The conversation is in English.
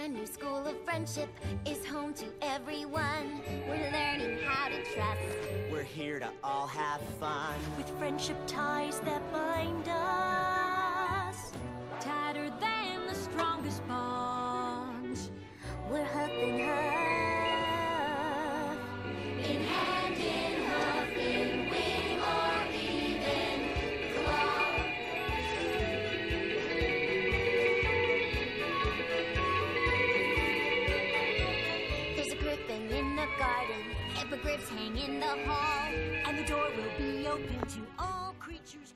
brand new school of friendship is home to everyone. We're learning how to trust. We're here to all have fun. With friendship ties that bind us. griffin in the garden, hippogriffs hang in the hall, and the door will be open to all creatures.